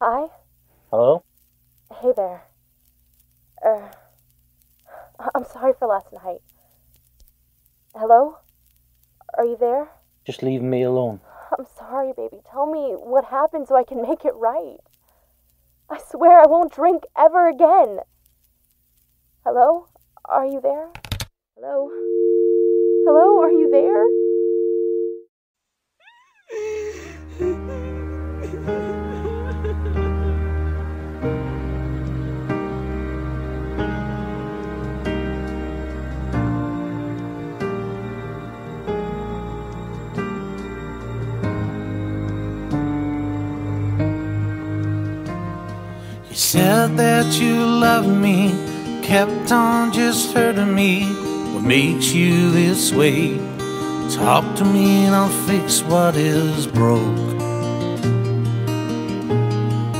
Hi? Hello? Hey there. Uh, I'm sorry for last night. Hello? Are you there? Just leave me alone. I'm sorry, baby. Tell me what happened so I can make it right. I swear I won't drink ever again. Hello? Are you there? Hello? Hello? Are you there? Said that you loved me, kept on just hurting me. What makes you this way? Talk to me and I'll fix what is broke.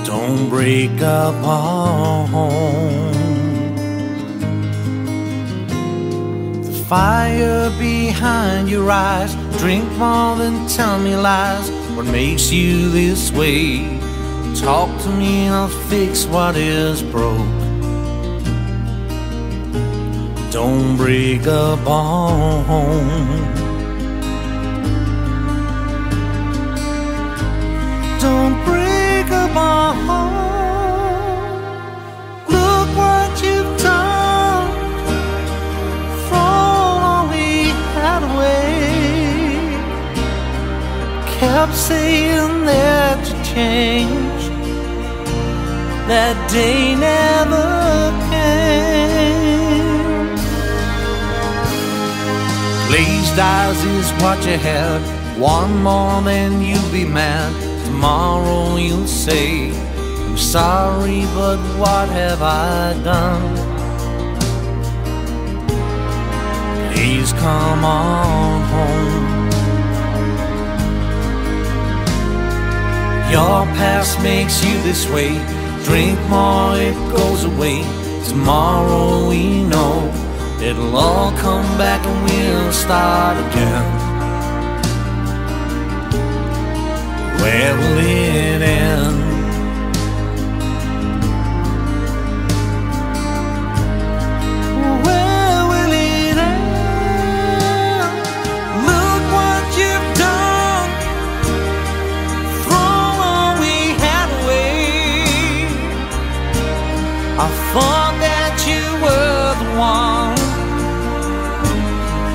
Don't break up home. The fire behind your eyes, drink more than tell me lies. What makes you this way? Talk to me I'll fix what is broke. Don't break our home. Don't break our home. Look what you've done. Thrown all we had away. Kept saying that you changed. That day never came. Glazed eyes is what you had. One then you'll be mad. Tomorrow you'll say, I'm sorry, but what have I done? Please come on home. Your past makes you this way. Drink more, it goes away. Tomorrow we know it'll all come back and we'll start again. Where will it end? I thought that you were the one.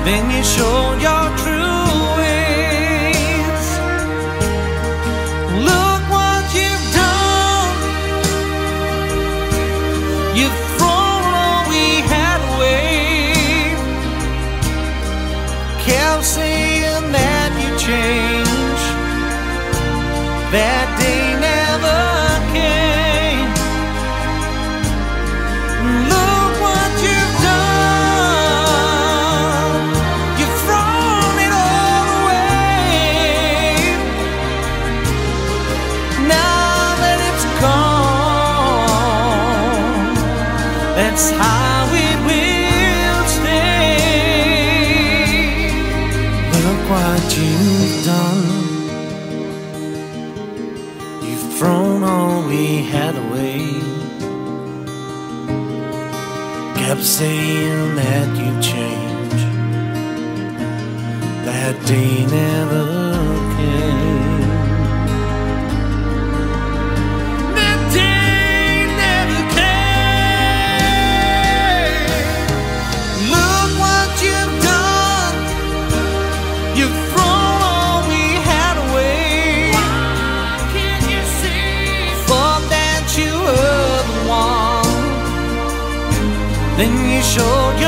Then you showed your true ways. Look what you've done. You've thrown all we had away. Kept saying that you changed. That's how it will stay. Look what you've done. You've thrown all we had away. Kept saying that you changed. That day never Then you showed